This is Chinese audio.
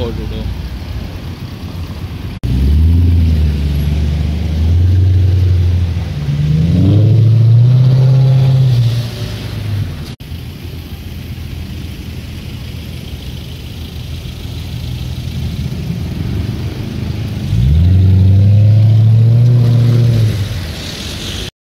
或者都